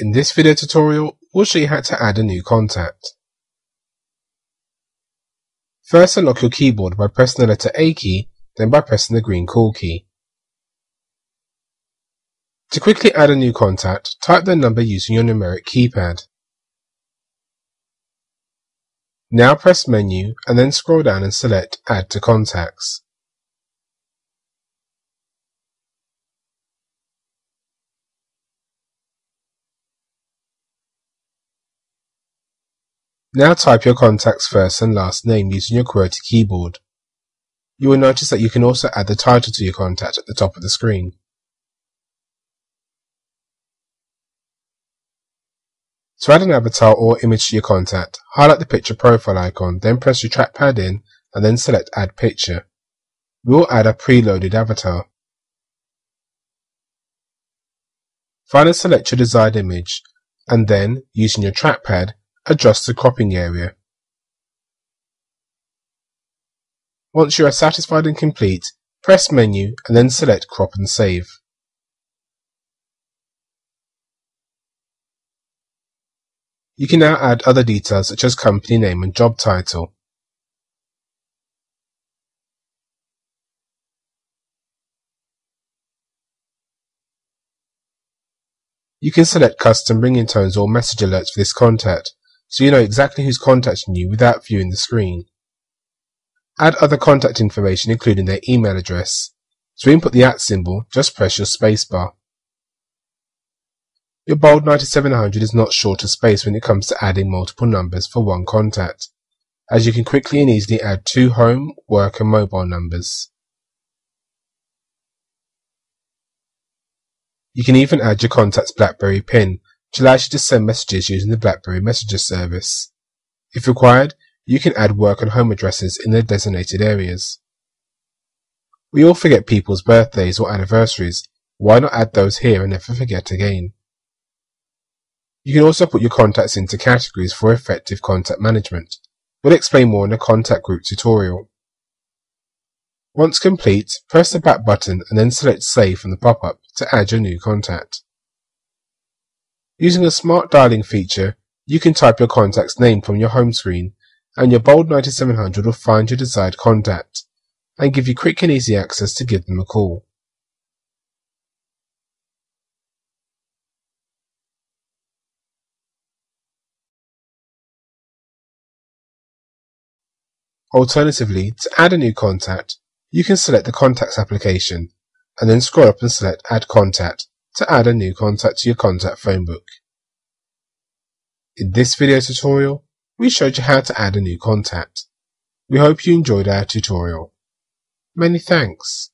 In this video tutorial, we'll show you how to add a new contact. First unlock your keyboard by pressing the letter A key, then by pressing the green call key. To quickly add a new contact, type the number using your numeric keypad. Now press Menu and then scroll down and select Add to Contacts. Now type your contact's first and last name using your QWERTY keyboard. You will notice that you can also add the title to your contact at the top of the screen. To add an avatar or image to your contact, highlight the picture profile icon, then press your trackpad in and then select Add Picture. We will add a preloaded avatar. Finally select your desired image and then, using your trackpad, adjust the cropping area. Once you are satisfied and complete, press Menu and then select Crop and Save. You can now add other details such as company name and job title. You can select custom ringing tones or message alerts for this contact, so you know exactly who's contacting you without viewing the screen. Add other contact information including their email address. To input the at symbol, just press your spacebar. Your bold 9700 is not short of space when it comes to adding multiple numbers for one contact, as you can quickly and easily add two home, work and mobile numbers. You can even add your contact's BlackBerry PIN, which allows you to send messages using the BlackBerry Messenger service. If required, you can add work and home addresses in their designated areas. We all forget people's birthdays or anniversaries. Why not add those here and never forget again? You can also put your contacts into categories for effective contact management. We'll explain more in a contact group tutorial. Once complete, press the back button and then select Save from the pop-up to add your new contact. Using the smart dialing feature, you can type your contact's name from your home screen and your Bold 9700 will find your desired contact and give you quick and easy access to give them a call. Alternatively, to add a new contact, you can select the Contacts application and then scroll up and select Add Contact to add a new contact to your contact phone book. In this video tutorial, we showed you how to add a new contact. We hope you enjoyed our tutorial. Many thanks.